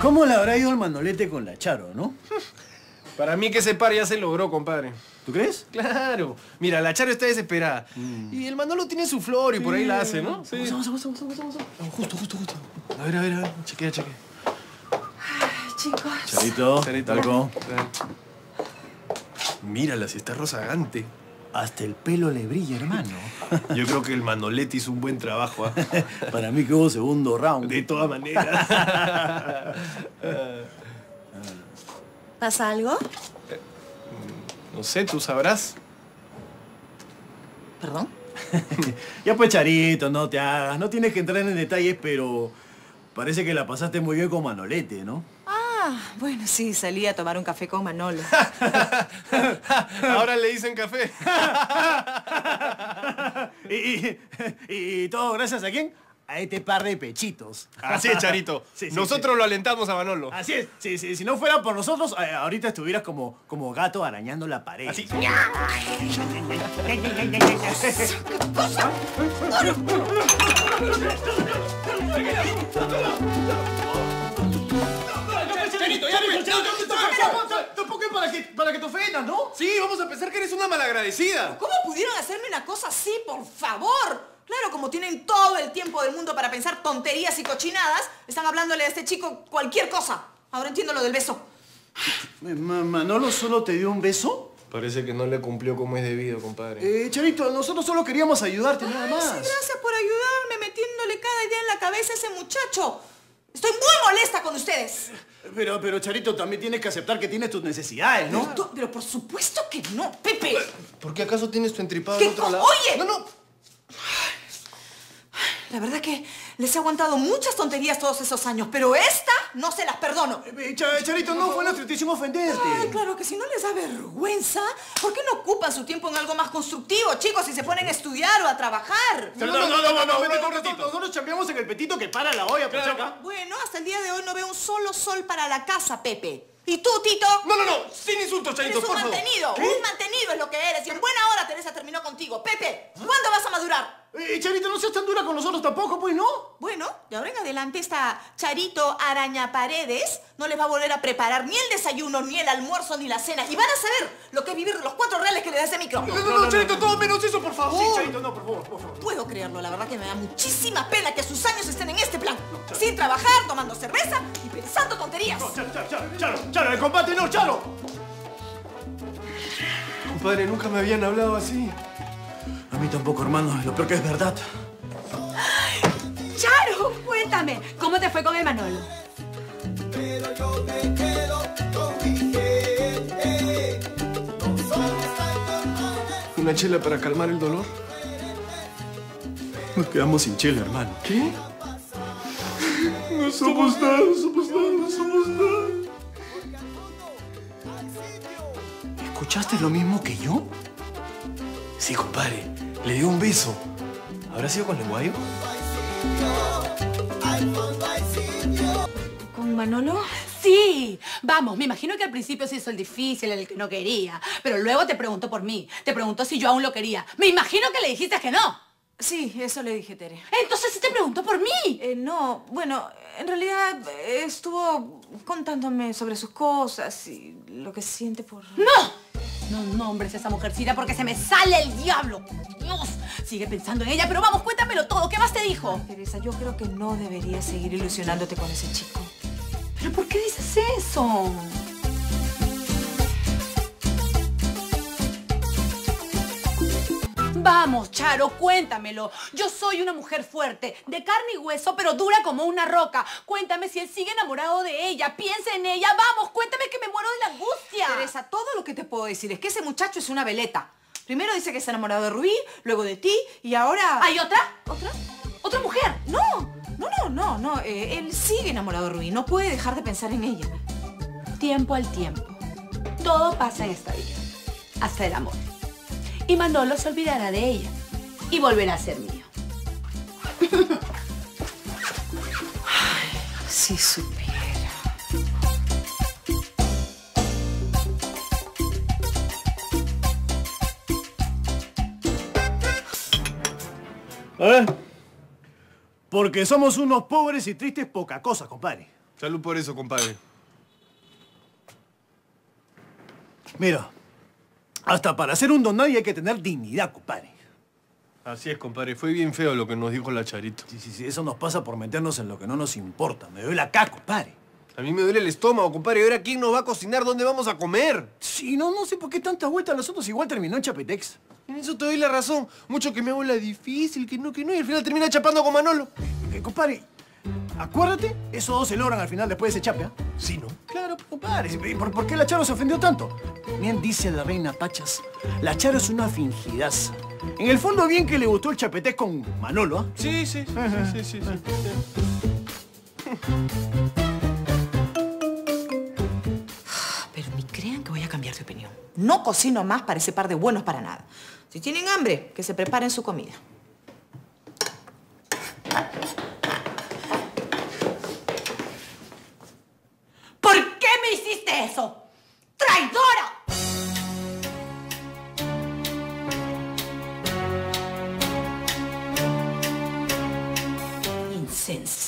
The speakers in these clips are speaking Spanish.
¿Cómo le habrá ido el manolete con la Charo, no? Para mí que ese par ya se logró, compadre. ¿Tú crees? Claro. Mira, la Charo está desesperada. Y el Manolo tiene su flor y por ahí la hace, ¿no? Sí. Vamos, vamos, vamos, vamos, vamos. Justo, justo, justo. A ver, a ver, a ver. Chequea, chequea. Chicos. Charito, Charito. talco. Mírala, si está rozagante. Hasta el pelo le brilla, hermano. Yo creo que el Manolete hizo un buen trabajo, ¿ah? Para mí que hubo segundo round. De todas maneras. ¿Pasa algo? No sé, tú sabrás. ¿Perdón? Ya pues, Charito, no te hagas. No tienes que entrar en detalles, pero parece que la pasaste muy bien con Manolete, ¿no? Ah, bueno, sí, salí a tomar un café con Manolo. Ahora le dicen café. y, y- y todo gracias a quién? A este par de pechitos. Así es, Charito. Sí, sí, Nosotros lo alentamos a Manolo. Así es. Sí, sí, si no fuera por nosotros, eh, ahorita estuvieras como, como gato arañando la pared. Así. Para que, para que te ofendas, ¿no? Sí, vamos a pensar que eres una malagradecida. ¿Cómo pudieron hacerme una cosa así, por favor? Claro, como tienen todo el tiempo del mundo para pensar tonterías y cochinadas, están hablándole a este chico cualquier cosa. Ahora entiendo lo del beso. Ma- ¿Manolo solo te dio un beso? Parece que no le cumplió como es debido, compadre. Eh, Charito, nosotros solo queríamos ayudarte, nada Ay, más. sí, gracias por ayudarme metiéndole cada idea en la cabeza a ese muchacho. Estoy muy molesta con ustedes. Pero, pero Charito, también tienes que aceptar que tienes tus necesidades, ¿no? Tú- Pero por supuesto que no, Pepe. ¿Por qué acaso tienes tu entripado ¿Qué al otro lado? Oye. No, no. La verdad que les he aguantado muchas tonterías todos esos años, pero esta no se las perdono. Eh, Cha- Charito, no fue nuestra intención ofenderte. Ay, claro que si no les da vergüenza, ¿por qué no ocupan su tiempo en algo más constructivo, chicos, si se ponen a estudiar o a trabajar? No, no, no, no, no, vete un ratito. Nosotros chambeamos en el petito que para la olla, pues, acá. Bueno, hasta el día de hoy no veo un solo sol para la casa, Pepe. ¿Y tú, Tito? No, no, no. Sin insultos, Charito, un por favor. mantenido, un mantenido es lo que eres. Y en buena hora Teresa terminó contigo. Pepe, ¿cuándo vas a madurar? Eh, Charito, no seas tan dura con nosotros tampoco, pues, ¿no? Bueno, de ahora en adelante esta Charito Araña Paredes no les va a volver a preparar ni el desayuno, ni el almuerzo, ni la cena. Y van a saber lo que es vivir de los cuatro reales que le da ese micro. No, no, no, Charito, todo menos eso, por favor. Sí, Charito, no, por favor, por favor. Puedo creerlo, la verdad que me da muchísima pena que sus años estén en este plan. Sin trabajar, tomando cerveza y pensando tonterías. No, Charo, Charo, Charo, Charo, Charo, el combate no, Charo. Compadre, nunca me habían hablado así. A mí tampoco, hermano, lo peor que es verdad. Charo, cuéntame, ¿cómo te fue con el Manolo? ¿Una chela para calmar el dolor? Nos quedamos sin chela, hermano. ¿Qué? No somos nada, no somos nada, no somos nada. ¿Escuchaste lo mismo que yo? Sí, compadre. Le dio un beso. ¿Habrá sido con lenguayo? ¿Con Manolo? Sí, vamos, me imagino que al principio se hizo el difícil, el que no quería, pero luego te preguntó por mí, te preguntó si yo aún lo quería. Me imagino que le dijiste que no. Sí, eso le dije, Tere. Entonces sí te preguntó por mí. Eh, no, bueno, en realidad eh, estuvo contándome sobre sus cosas y lo que siente por... ¡No! No nombres a esa mujercita porque se me sale el diablo. Dios, sigue pensando en ella, pero vamos, cuéntamelo todo. ¿Qué más te dijo? Teresa, yo creo que no deberías seguir ilusionándote con ese chico. ¿Pero por qué dices eso? Vamos, Charo, cuéntamelo. Yo soy una mujer fuerte, de carne y hueso, pero dura como una roca. Cuéntame si él sigue enamorado de ella. Piensa en ella. Vamos, cuéntame que me muero de la angustia. Teresa, todo lo que te puedo decir es que ese muchacho es una veleta. Primero dice que está enamorado de Rubí, luego de ti y ahora... ¿Hay otra? ¿Otra? ¿Otra mujer? No, no, no, no, no. eh, él sigue enamorado de Rubí. No puede dejar de pensar en ella. Tiempo al tiempo. Todo pasa en esta vida. Hasta el amor. Y Manolo se olvidará de ella. Y volverá a ser mío. Si supiera. A ver. Porque somos unos pobres y tristes poca cosa, compadre. Salud por eso, compadre. Mira, hasta para ser un don nadie hay que tener dignidad, compadre. Así es, compadre. Fue bien feo lo que nos dijo la Charito. Sí, sí, sí, eso nos pasa por meternos en lo que no nos importa. Me duele acá, compadre. A mí me duele el estómago, compadre. ¿Y ahora quién nos va a cocinar? ¿Dónde vamos a comer? Sí, no, no sé por qué tantas vueltas. Nosotros igual terminó en Chapetex. En eso te doy la razón. Mucho que me hago la difícil, que no, que no. Y al final termina chapando con Manolo. Eh, compadre, acuérdate, esos dos se logran al final después de ese chape, ¿ah? Sí, ¿no? Claro, compadre. ¿y ¿Por, por qué la Charo se ofendió tanto? Bien dice la reina Pachas, la Charo es una fingidaza. En el fondo bien que le gustó el chapetex con Manolo, ¿ah? Sí, sí, sí, sí, sí, sí, sí. Pero ni crean que voy a cambiar de opinión. No cocino más para ese par de buenos para nada. Si tienen hambre, que se preparen su comida. ¿Por qué me hiciste eso? ¡Traidora! Insensata.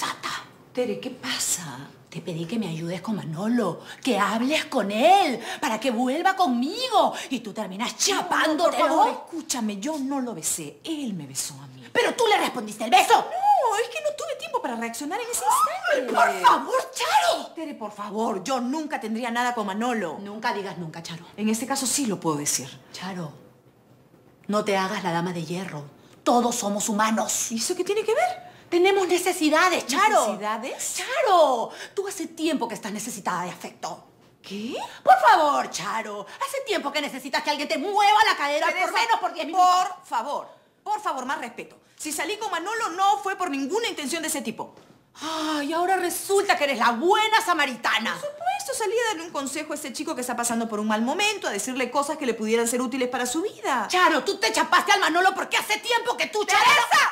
Tere, ¿qué pasa? Te pedí que me ayudes con Manolo, que hables con él, para que vuelva conmigo. Y tú terminas Por chapándotelo. favor, escúchame, yo no lo besé. Él me besó a mí. Pero tú le respondiste el beso. No, es que no tuve tiempo para reaccionar en ese instante. Por favor, Charo. Tere, por favor, yo nunca tendría nada con Manolo. Nunca digas nunca, Charo. En este caso sí lo puedo decir. Charo, no te hagas la dama de hierro. Todos somos humanos. ¿Y eso qué tiene que ver? Tenemos necesidades, Charo. ¿Necesidades? Charo, tú hace tiempo que estás necesitada de afecto. ¿Qué? Por favor, Charo. Hace tiempo que necesitas que alguien te mueva la cadera por menos por 10 minutos. Por favor, por favor, más respeto. Si salí con Manolo no fue por ninguna intención de ese tipo. Ay, ahora resulta que eres la buena samaritana. Por supuesto, salí a darle un consejo a ese chico que está pasando por un mal momento, a decirle cosas que le pudieran ser útiles para su vida. Charo, tú te chapaste al Manolo porque hace tiempo que tú. ¡Teresa!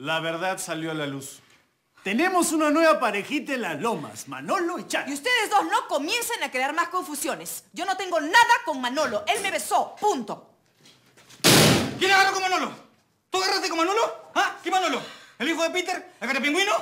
La verdad salió a la luz. Tenemos una nueva parejita en las lomas, Manolo y Charo. Y ustedes dos no comiencen a crear más confusiones. Yo no tengo nada con Manolo. Él me besó. Punto. ¿Quién agarró con Manolo? ¿Tú agarraste con Manolo? ¿Ah? ¿Qué Manolo? ¿El hijo de Peter? ¿El cara pingüino?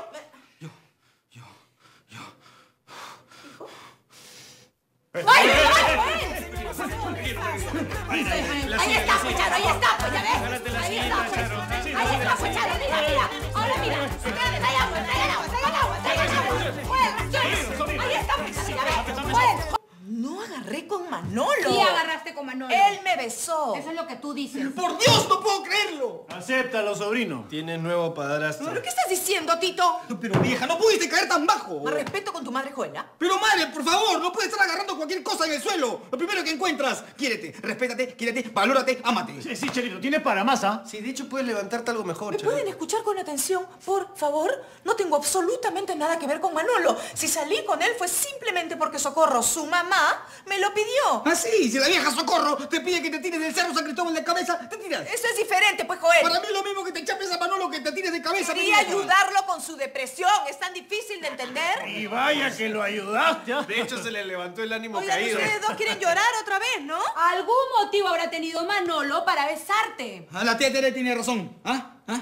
No agarré con Manolo. Sí agarraste con Manolo. Él besó. Eso es lo que tú dices. ¡Por Dios, no puedo creerlo! Acéptalo, sobrino. Tienes nuevo padrastro. ¿Pero qué estás diciendo, Tito? Pero vieja, no pudiste caer tan bajo. Más respeto con tu madre Joela. Pero madre, por favor, no puedes estar agarrando cualquier cosa en el suelo. Lo primero que encuentras. Quiérete, respétate, quiérete, valórate, amate. Sí, sí, Chelito, tienes para más, ¿ah? Sí, de hecho puedes levantarte algo mejor, ¿Me pueden escuchar con atención, por favor? No tengo absolutamente nada que ver con Manolo. Si salí con él fue simplemente porque Socorro, su mamá, me lo pidió. Ah, sí, si la vieja Socorro te pide que te tires del cerro San Cristóbal de cabeza, te tiras. Eso es diferente, pues, Joel. Para mí es lo mismo que te chapes a Manolo que te tires de cabeza. mi Quería ayudarlo con su depresión. ¿Es tan difícil de entender? Y vaya que lo ayudaste, ¿ah? De hecho, se le levantó el ánimo Oigan, caído. ustedes dos quieren llorar otra vez, ¿no? Algún motivo habrá tenido Manolo para besarte. Ah, la tía Tere tiene razón. ¿Ah? ¿Ah?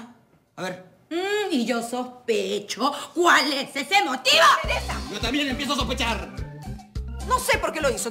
A ver. Mm, y yo sospecho. ¿Cuál es ese motivo? Yo también empiezo a sospechar. No sé por qué lo hizo.